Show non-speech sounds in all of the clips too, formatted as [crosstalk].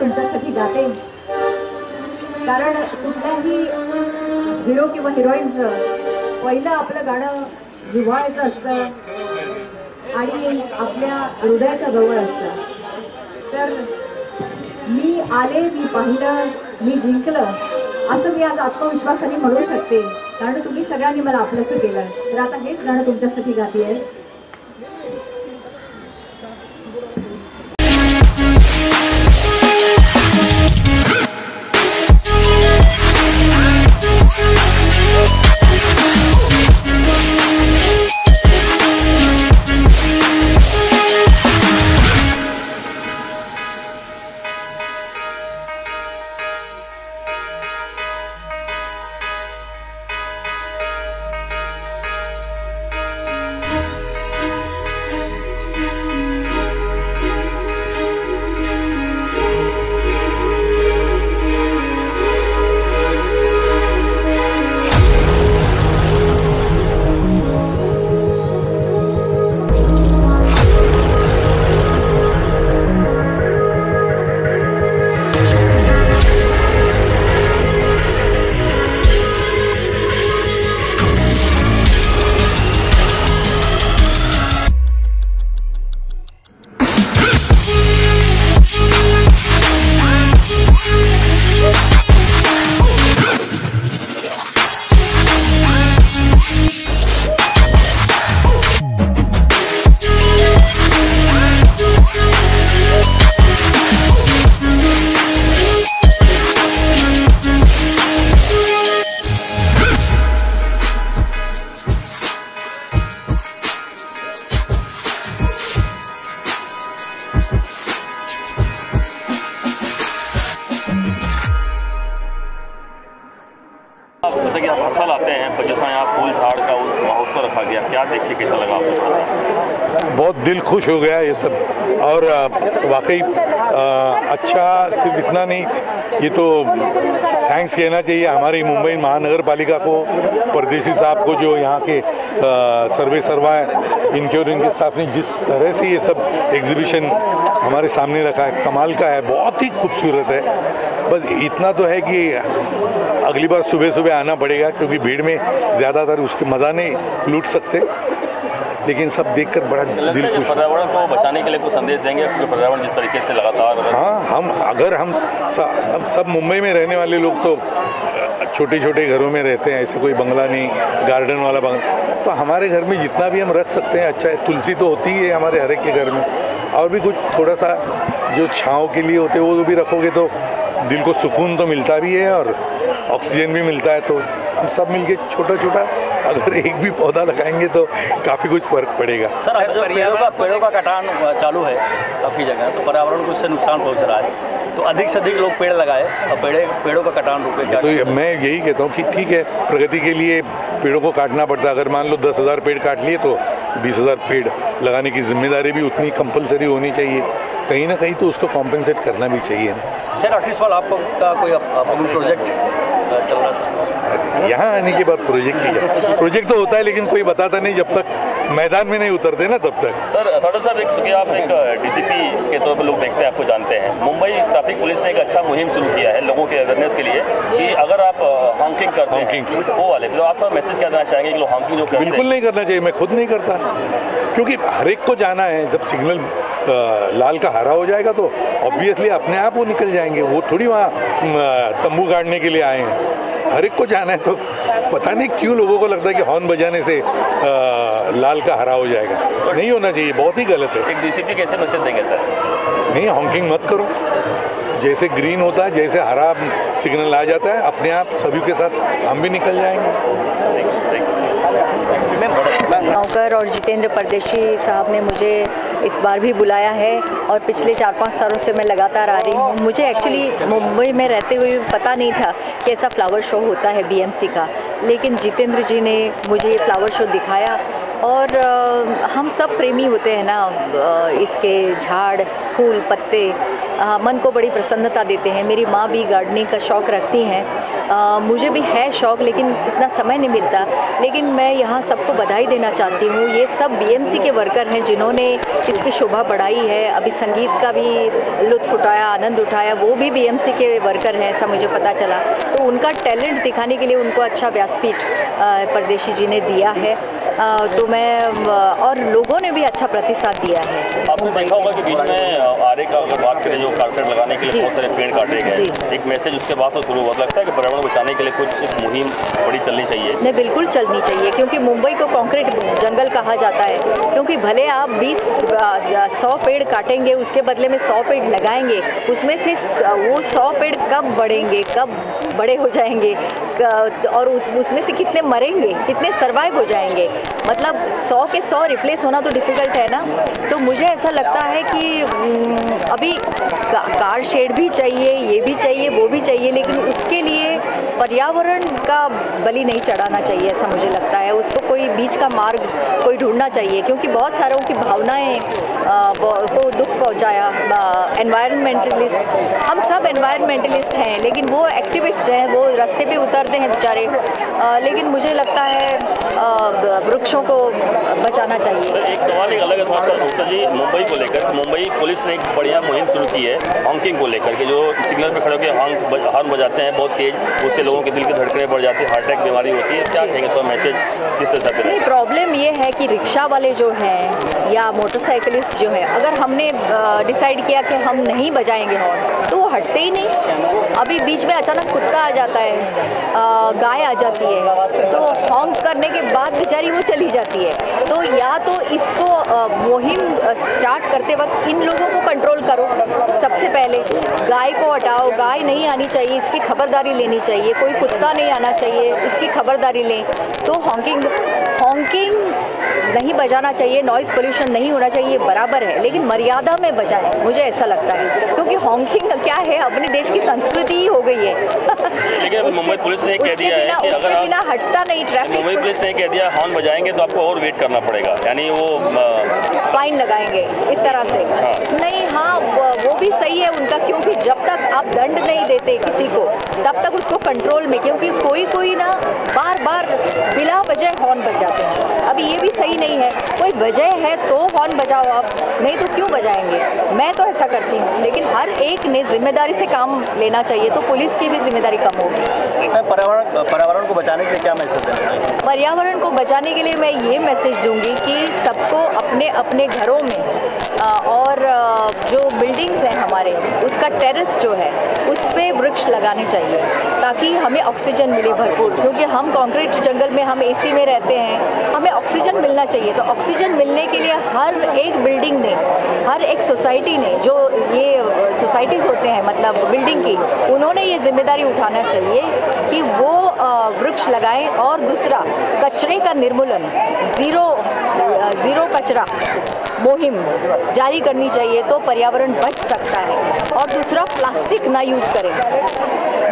तुमच्यासाठी गाते. कारण कुठल्याही हिरो किंवा हिरोईनचं पहिलं आपलं गाणं जिव्हाळ्याचं असतं आणि आपल्या हृदयाच्या जवळ असतं. तर मी आले मी पाहिलं मी जिंकलं असं मी आज आत्मविश्वासाने म्हणू शकते. कारण तुम्ही सगळ्यांनी मला आपलंसं केलं. तर आता हेच गाणं तुमच्यासाठी गाते आहे आते हैं पर जिसमें यहाँ फूल झाड़ का महोत्सव रखा गया क्या देख के कैसा लगा आपको थोड़ा सा? बहुत दिल खुश हो गया ये सब। और वाकई अच्छा सिर्फ़ इतना नहीं ये तो थैंक्स कहना चाहिए हमारी मुंबई महानगर पालिका को परदेसी साहब को जो यहाँ के अ, सर्वे सर्वा इनके और इनके स्टाफ ने जिस तरह से ये सब एग्जीबिशन हमारे सामने रखा है कमाल का है बहुत ही खूबसूरत है। बस इतना तो है कि अगली बार सुबह सुबह आना पड़ेगा क्योंकि भीड़ में ज़्यादातर उसके मज़ा नहीं लूट सकते। लेकिन सब देखकर बड़ा दिल खुश। पर्यावरण को बचाने के लिए कुछ संदेश देंगे क्योंकि पर्यावरण जिस तरीके से लगातार हाँ हम अगर हम स- हम सब मुंबई में रहने वाले लोग तो छोटे छोटे घरों में रहते हैं ऐसे कोई बंगला नहीं गार्डन वाला बंगला। तो हमारे घर में जितना भी हम रख सकते हैं अच्छा है तुलसी तो होती ही है हमारे हर एक के घर में। और भी कुछ थोड़ा सा जो छाँव के लिए होते हैं वो भी रखोगे तो दिल को सुकून तो मिलता भी है और ऑक्सीजन भी मिलता है तो हम सब मिलके छोटा छोटा अगर एक भी पौधा लगाएँगे तो काफ़ी कुछ फ़र्क पड़ेगा। सर अब जो पेड़ों का पेड़ों का कटान चालू है काफ़ी जगह तो पर्यावरण को उससे नुकसान पहुँच रहा है। तो अधिक से अधिक लोग पेड़ लगाए और पेड़े पेड़ों का कटान रुके तो मैं यही कहता हूँ कि ठीक है प्रगति के लिए पेड़ों को काटना पड़ता है। अगर मान लो दस हज़ार पेड़ काट लिए तो बीस हज़ार पेड़ लगाने की ज़िम्मेदारी भी उतनी कंपलसरी होनी चाहिए। कहीं ना कहीं तो उसको कॉम्पेंसेट करना भी चाहिए ना। खैर अखिल सवाल आपका कोई अपना प्रोजेक्ट चल रहा था यहाँ आने के बाद प्रोजेक्ट की क्या प्रोजेक्ट तो होता है लेकिन कोई बताता नहीं जब तक मैदान में नहीं उतरते ना तब तक। सर साडो साहब एक चूँकि आप एक डीसीपी के तौर पर लोग देखते हैं आपको जानते हैं। मुंबई ट्रैफ़िक पुलिस ने एक अच्छा मुहिम शुरू किया है लोगों के अवेयरनेस के लिए कि अगर आप हॉन्किंग करते। हैं वो वाले तो आपका मैसेज क्या देना चाहेंगे कि लोग हॉन्किंग जो बिल्कुल नहीं करना चाहिए मैं खुद नहीं करता। क्योंकि हर एक को जाना है जब सिग्नल लाल का हरा हो जाएगा तो ऑब्वियसली अपने आप वो निकल जाएँगे। वो थोड़ी वहाँ तंबू गाड़ने के लिए आए हैं। हर एक को जाना है तो पता नहीं क्यों लोगों को लगता है कि हॉर्न बजाने से अ, लाल का हरा हो जाएगा। नहीं होना चाहिए बहुत ही गलत है। एक डीसीपी कैसे मैसेज देंगे सर? नहीं हॉन्किंग मत करो। जैसे ग्रीन होता है जैसे हरा सिग्नल आ जाता है अपने आप सभी के साथ हम भी निकल जाएँगे। गांवकर और जितेंद्र परदेशी साहब ने मुझे इस बार भी बुलाया है और पिछले चार पाँच सालों से मैं लगातार आ रही हूँ। मुझे एक्चुअली मुंबई में रहते हुए पता नहीं था कि ऐसा फ्लावर शो होता है बीएमसी का। लेकिन जितेंद्र जी ने मुझे ये फ्लावर शो दिखाया और हम सब प्रेमी होते हैं ना इसके झाड़ फूल पत्ते मन को बड़ी प्रसन्नता देते हैं। मेरी माँ भी गार्डनिंग का शौक़ रखती हैं। मुझे भी है शौक़ लेकिन इतना समय नहीं मिलता। लेकिन मैं यहाँ सबको बधाई देना चाहती हूँ। ये सब बीएमसी के वर्कर हैं जिन्होंने इसकी शोभा बढ़ाई है। अभी संगीत का भी लुत्फ उठाया आनंद उठाया वो भी बीएमसी के वर्कर हैं ऐसा मुझे पता चला। तो उनका टैलेंट दिखाने के लिए उनको अच्छा व्यासपीठ परदेशी जी ने दिया है। अ, तो मैं और लोगों ने भी अच्छा प्रतिसाद दिया है। आपने देखा होगा कि बीच में आरे का अगर बात करें जो कारसेट लगाने के लिए बहुत सारे पेड़ काटे गए एक मैसेज उसके बाद से शुरू हुआ। लगता है कि पर्यावरण को लिए कुछ मुहिम बड़ी चलनी चाहिए। नहीं, बिल्कुल चलनी चाहिए, क्योंकि मुंबई को कंक्रीट जंगल कहा जाता है। क्योंकि भले आप 20 सौ पेड़ काटेंगे, उसके बदले में 100 पेड़ लगाएँगे, उसमें से वो 100 पेड़ कब बढ़ेंगे, कब बड़े हो जाएँगे और उसमें से कितने मरेंगे, कितने सर्वाइव हो जाएँगे। मतलब 100 के 100 रिप्लेस होना तो डिफ़िकल्ट है ना? तो मुझे ऐसा लगता है कि अभी कार शेड भी चाहिए, ये भी चाहिए, वो भी चाहिए, लेकिन उसके लिए पर्यावरण का बलि नहीं चढ़ाना चाहिए ऐसा मुझे लगता है। उसको कोई बीच का मार्ग, कोई ढूंढना चाहिए, क्योंकि बहुत सारों की भावनाएँ को दुख पहुँचाया एनवायरमेंटलिस्ट हम सब एनवायरमेंटलिस्ट हैं, लेकिन वो एक्टिविस्ट हैं, वो रास्ते पे उतरते हैं बेचारे। लेकिन मुझे लगता है वृक्षों को बचाना चाहिए। एक सवाल एक अलग है जी, मुंबई को लेकर, मुंबई पुलिस ने एक बढ़िया मुहिम शुरू की है हॉन्किंग को लेकर के, जो सिग्नल पे खड़े होकर हॉर्न बजाते हैं, बहुत तेज, उससे लोगों के दिल की धड़कने बढ़ जाती है हार्ट अटैक बीमारी होती है क्या कहेंगे? तो मैसेज किस तरह से प्रॉब्लम ये है कि रिक्शा वाले जो हैं या मोटरसाइकिलिस्ट जो है, अगर हमने डिसाइड किया कि हम नहीं बजाएँगे हॉर्न तो वो हटते ही नहीं। अभी बीच में अचानक कुत्ता आ जाता है गाय आ जाती है तो हॉन्क करने के बाद बेचारी वो चली जाती है। तो या तो इसको मुहिम स्टार्ट करते वक्त इन लोगों को कंट्रोल करो, सबसे पहले। गाय को हटाओ, गाय नहीं आनी चाहिए, इसकी खबरदारी लेनी चाहिए, कोई कुत्ता नहीं आना चाहिए, इसकी खबरदारी लें। तो हॉन्किंग हॉन्किंग नहीं बजाना चाहिए नॉइज़ पोल्यूशन नहीं होना चाहिए बराबर है लेकिन मर्यादा में बजाएँ मुझे ऐसा लगता है क्योंकि हॉन्किंग [laughs] क्या है अपने देश की संस्कृति ही हो गई है। लेकिन मुंबई पुलिस ने कह दिया है कि अगर आप- बिना हटता नहीं ट्रैफ़िक मुंबई पुलिस ने कह दिया हॉर्न बजाएँगे तो आपको और वेट करना पड़ेगा यानी वो फाइन लगाएँगे इस तरह से। हाँ। नहीं हाँ वो वो भी सही है उनका क्योंकि जब तक आप दंड नहीं देते किसी को। तब तक उसको कंट्रोल में क्योंकि कोई कोई ना बार बार बिला वजह हॉर्न बजाते हैं। अभी ये भी सही नहीं है। कोई वजह है तो हॉर्न बजाओ आप नहीं तो क्यों बजाएँगे? मैं तो ऐसा करती हूँ लेकिन हर एक ने ज़िम्मेदारी से काम लेना चाहिए तो पुलिस की भी ज़िम्मेदारी कम होगी। पर्यावरण पर्यावरण को बचाने के लिए क्या मैसेज देना पर्यावरण को बचाने के लिए मैं ये मैसेज दूँगी कि सबको अपने अपने घरों में और जो बिल्डिंग्स हैं हमारे, उसका टेरेस जो है, उस पर वृक्ष लगाने चाहिए, ताकि हमें ऑक्सीजन मिले भरपूर। क्योंकि हम कंक्रीट जंगल में, हम एसी में रहते हैं, हमें ऑक्सीजन मिलना चाहिए। तो ऑक्सीजन मिलने के लिए हर एक बिल्डिंग ने, हर एक सोसाइटी ने, जो ये सोसाइटीज़ होते हैं मतलब बिल्डिंग की, उन्होंने ये ज़िम्मेदारी उठाना चाहिए कि वो वृक्ष लगाएँ और दूसरा, कचरे का निर्मूलन ज़ीरो ज़ीरो कचरा। मुहिम जारी करनी चाहिए तो पर्यावरण बच सकता है। और दूसरा प्लास्टिक ना यूज़ करें।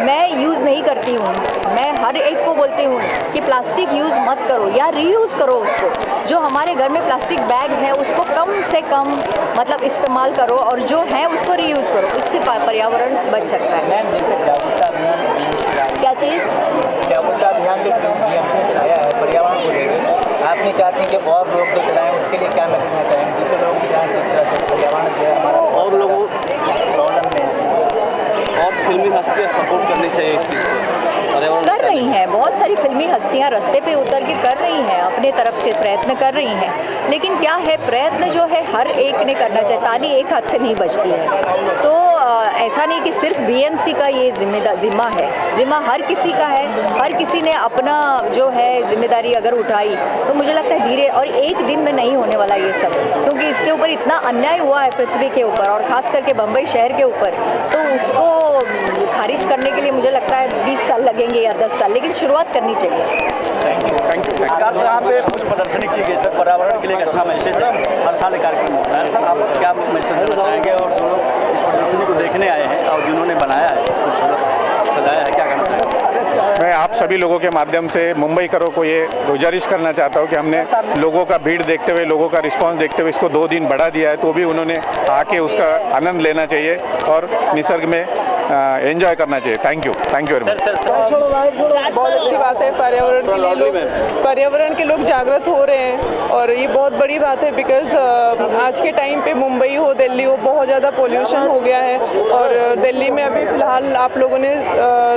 मैं यूज़ नहीं करती हूँ। मैं हर एक को बोलती हूँ कि प्लास्टिक यूज़ मत करो या रीयूज़ करो उसको। जो हमारे घर में प्लास्टिक बैग्स हैं उसको कम से कम मतलब इस्तेमाल करो और जो है उसको रीयूज़ करो। इससे पर्यावरण बच सकता है। क्या चीज़? जागरूकता अभियान जो चलाया है। पर्यावरण को लेकर। आप नहीं चाहते हैं कि और लोग जो चलाएँ उसके लिए क्या मैसेज देना चाहेंगे जिससे लोग भी जाएँ इस तरह से पर्यावरण जो है हमारा और लोगों प्रॉब्लम में है और फिल्मी हस्तियाँ कर रही हैं बहुत सारी फिल्मी हस्तियाँ रास्ते पे उतर के कर रही हैं अपने तरफ़ से प्रयत्न कर रही हैं। लेकिन क्या है प्रयत्न जो है हर एक ने करना चाहिए ताली एक हाथ से नहीं बचती है। तो ऐसा नहीं कि सिर्फ़ बीएमसी का ये जिम्मेदार जिम्मा है। जिम्मा हर किसी का है। हर किसी ने अपना जो है ज़िम्मेदारी अगर उठाई तो मुझे लगता है धीरे और एक दिन में नहीं होने वाला ये सब। इसके ऊपर इतना अन्याय हुआ है पृथ्वी के ऊपर और खास करके बम्बई शहर के ऊपर तो उसको खारिज करने के लिए मुझे लगता है 20 साल लगेंगे या 10 साल लेकिन शुरुआत करनी चाहिए। सरकार से यहाँ पे कुछ प्रदर्शनी की गई सर? पर्यावरण के लिए एक अच्छा मैसेज है। हर साल एक कार्यक्रम होता है। सर आप क्या मैसेज देना चाहेंगे और जो लोग इस प्रदर्शनी को देखने आए हैं और जिन्होंने बनाया है खूबसूरत सजाया है? मैं आप सभी लोगों के माध्यम से मुंबई करो को ये गुजारिश करना चाहता हूँ कि हमने लोगों का भीड़ देखते हुए लोगों का रिस्पांस देखते हुए इसको दो दिन बढ़ा दिया है तो भी उन्होंने आके उसका आनंद लेना चाहिए और निसर्ग में एंजॉय करना चाहिए। Thank you thank you very much बहुत अच्छी बात है पर्यावरण के लिए लोग पर्यावरण के लोग जागृत हो रहे हैं और ये बहुत बड़ी बात है बिकॉज़ आज के टाइम पे मुंबई हो दिल्ली हो बहुत ज़्यादा पोल्यूशन हो गया है और दिल्ली में अभी फ़िलहाल आप लोगों ने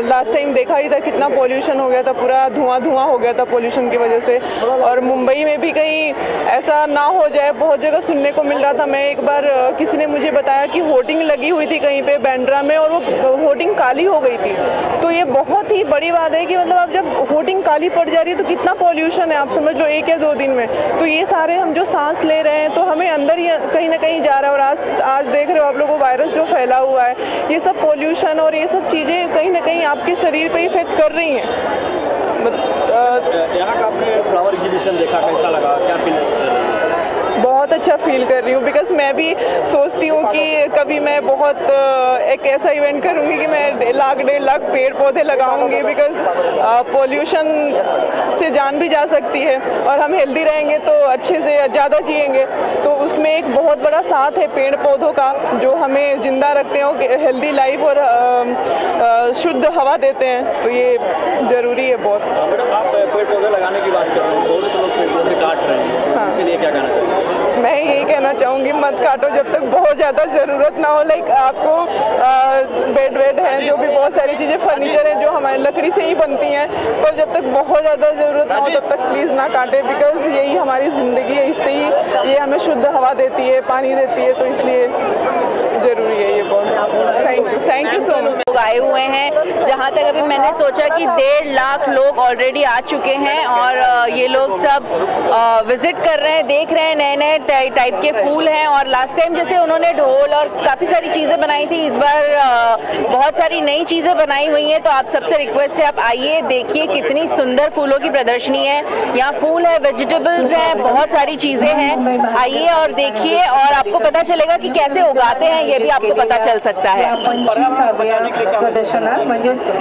लास्ट टाइम देखा ही था कितना पोल्यूशन हो गया था, पूरा धुआँ धुआँ हो गया था पोल्यूशन की वजह से। और मुंबई में भी कहीं ऐसा ना हो जाए, बहुत जगह सुनने को मिल रहा था। मैं एक बार किसी ने मुझे बताया कि होर्डिंग लगी हुई थी कहीं पे बैंड्रा में और वो होर्डिंग काली हो गई थी। तो ये बहुत ही बड़ी बात है कि मतलब अब जब होर्डिंग काली पड़ जा रही है तो कितना पॉल्यूशन है, आप समझ लो, एक या दो दिन में। तो ये सारे हम जो सांस ले रहे हैं तो हमें अंदर ही, कहीं ना कहीं जा रहा है और आज आज देख रहे हो आप लोगों वायरस जो फैला हुआ है, ये सब पॉल्यूशन और ये सब चीज़ें कहीं ना कहीं आपके शरीर पर इफ़ेक्ट कर रही है। यहाँ का आपने फ्लावर एग्जीबिशन देखा कैसा लगा? क्या फील अच्छा फील कर रही हूँ बिकॉज़ मैं भी सोचती हूँ कि कभी मैं बहुत एक ऐसा इवेंट करूँगी कि मैं लाख डेढ़ लाख पेड़ पौधे लगाऊँगी बिकॉज़ पोल्यूशन से जान भी जा सकती है और हम हेल्दी रहेंगे तो अच्छे से ज़्यादा जिएँगे। तो उसमें एक बहुत बड़ा साथ है पेड़ पौधों का जो हमें ज़िंदा रखते हैं हेल्दी लाइफ और शुद्ध हवा देते हैं। तो ये ज़रूरी है बहुत। आप पेड़ पौधे लगाने की बात कर रहे हैं बहुत से लोग पेड़ पौधे काट रहे हैं हाँ। उनके लिए क्या कहना चाहिए मैं यही कहना चाहूँगी, मत काटो जब तक बहुत ज़्यादा ज़रूरत ना हो। लाइक आपको बेड वेड है, जो भी बहुत सारी चीज़ें फर्नीचर है, जो हमारी लकड़ी से ही बनती हैं, पर जब तक बहुत ज़्यादा ज़रूरत ना हो, तब तक प्लीज़ ना काटें बिकॉज़ यही हमारी ज़िंदगी है, इससे ही ये हमें शुद्ध हवा देती है, पानी देती है तो इसलिए ज़रूरी है ये बहुत thank you thank you so much आए हुए हैं। जहाँ तक अभी मैंने सोचा कि डेढ़ लाख लोग ऑलरेडी आ चुके हैं और ये लोग सब विज़िट कर रहे हैं, देख रहे हैं नए नए टाइप के फूल हैं और लास्ट टाइम जैसे उन्होंने ढोल और काफ़ी सारी चीज़ें बनाई थी, इस बार बहुत सारी नई चीज़ें बनाई हुई हैं तो आप सबसे रिक्वेस्ट है, आप आइए, देखिए कितनी सुंदर फूलों की प्रदर्शनी है। यहाँ फूल है वेजिटेबल्स हैं, बहुत सारी चीज़ें हैं। आइए और देखिए और आपको पता चलेगा कि कैसे उगाते हैं, ये भी आपको पता चल सकता है।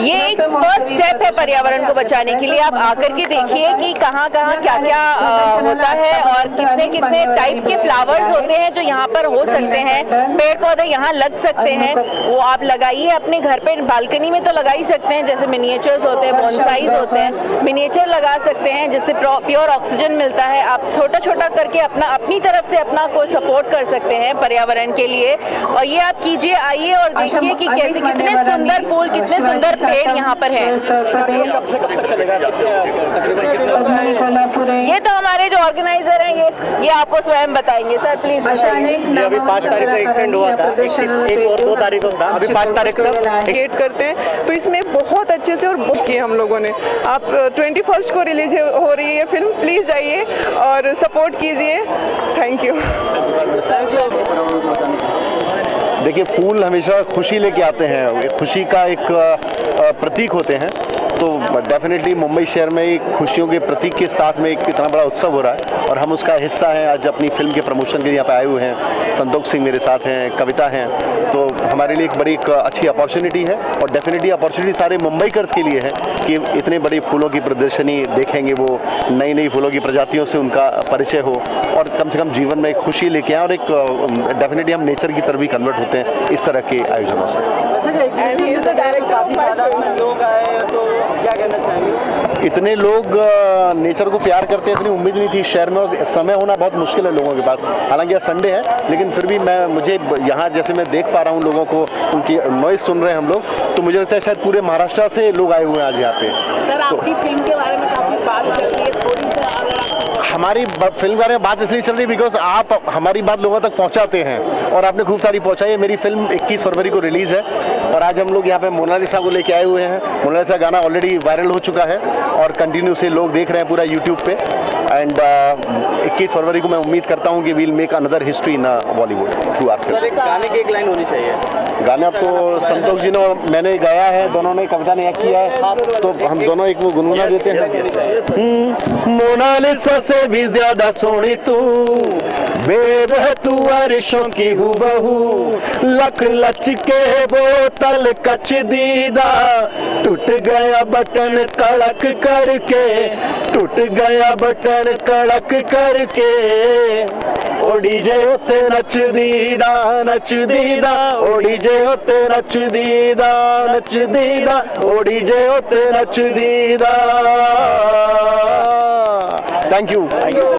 ये एक फ़र्स्ट स्टेप है पर्यावरण को बचाने के लिए। आप आकर के देखिए कि कहाँ कहाँ क्या क्या होता है और कितने कितने टाइप के फ्लावर्स होते हैं जो यहाँ पर हो सकते हैं। पेड़ पौधे यहाँ लग सकते हैं। वो आप लगाइए अपने घर पे। बालकनी में तो लगा ही सकते हैं जैसे मिनिएचर्स होते हैं बॉन्साइज होते हैं। मिनिएचर लगा सकते हैं जिससे प्योर ऑक्सीजन मिलता है। आप छोटा छोटा करके अपना अपनी तरफ़ से अपना कोई सपोर्ट कर सकते हैं पर्यावरण के लिए। और ये आप कीजिए आइए और देखिए कि कैसे कितने सुंदर फूल कितने सुंदर पेड़ यहाँ पर हैं। कब से कब तक चलेगा कितने तकरीबन कितने ये तो हमारे जो ऑर्गेनाइजर हैं ये ये आपको स्वयं बताएँगे। सर प्लीज़ ये अभी पाँच तारीख तक एक्सटेंड हुआ था। एक और दो तारीख को था अभी पाँच तारीख तक गेट करते हैं। तो इसमें बहुत अच्छे से और बहुत किए हम लोगों ने। आप ट्वेंटी फ़र्स्ट को रिलीज़ हो रही है फ़िल्म प्लीज़ जाइए और सपोर्ट कीजिए। थैंक यू देखिए, फूल हमेशा खुशी लेके आते हैं। खुशी का एक प्रतीक होते हैं। तो डेफिनेटली मुंबई शहर में एक खुशियों के प्रतीक के साथ में एक इतना बड़ा उत्सव हो रहा है और हम उसका हिस्सा हैं। आज अपनी फ़िल्म के प्रमोशन के लिए यहाँ पे आए हुए हैं। संतोख सिंह मेरे साथ हैं, कविता हैं। तो हमारे लिए एक बड़ी, एक अच्छी अपॉर्चुनिटी है और डेफिनेटली अपॉर्चुनिटी सारे मुंबईकर्स के लिए है कि इतने बड़ी फूलों की प्रदर्शनी देखेंगे वो नई नई फूलों की प्रजातियों से उनका परिचय हो। और कम से कम जीवन में एक खुशी लेके आए और एक डेफिनेटली हम नेचर की तरफ़ भी कन्वर्ट होते हैं। इस तरह के आयोजनों से। ही। आए तो इतने लोग नेचर को प्यार करते हैं इतनी उम्मीद नहीं थी शहर में और समय होना बहुत मुश्किल है लोगों के पास। हालाँकि आज संडे है लेकिन फिर भी मैं मुझे यहाँ जैसे मैं देख पा रहा हूँ लोगों को उनकी नॉइस सुन रहे हैं हम लोग तो मुझे लगता है शायद पूरे महाराष्ट्र से लोग आए हुए हैं आज यहाँ पे। सर आपकी फ़िल्म के बारे में काफ़ी बात चल रही है थोड़ी सी अगर आप हमारी फ़िल्म बारे में बात इसलिए चल रही बिकॉज़ आप हमारी बात लोगों तक पहुंचाते हैं। और आपने खूब सारी पहुंचाई है। मेरी फ़िल्म 21 फरवरी को रिलीज़ है। और आज हम लोग यहाँ पे मोनालिसा को लेके आए हुए हैं। मोनालिसा गाना ऑलरेडी वायरल हो चुका है और कंटिन्यू से लोग देख रहे हैं पूरा यूट्यूब पे। एंड इक्कीस फरवरी को मैं उम्मीद करता हूँ कि we'll make another history in Bollywood through our गाने की एक लाइन होनी चाहिए। गाना तो संतोष जी ने और मैंने गाया है दोनों ने कविता ने एक्ट किया है। तो हम दोनों एक वो गुनगुना देते हैं। हम्म, मोनालिसा से भी ज़्यादा सोनी तू। बेरह तू अरिशों की हूबहू। लख लच के बोतल कच दीदा। टूट गया बटन कड़क करके, टूट गया बटन कड़क करके। ओड़ी जे होते नच दीदा नच दीदा। ओड़ी जे होते नच दीदा नच दीदा। ओड़ी जे होते नच दीदा। Thank you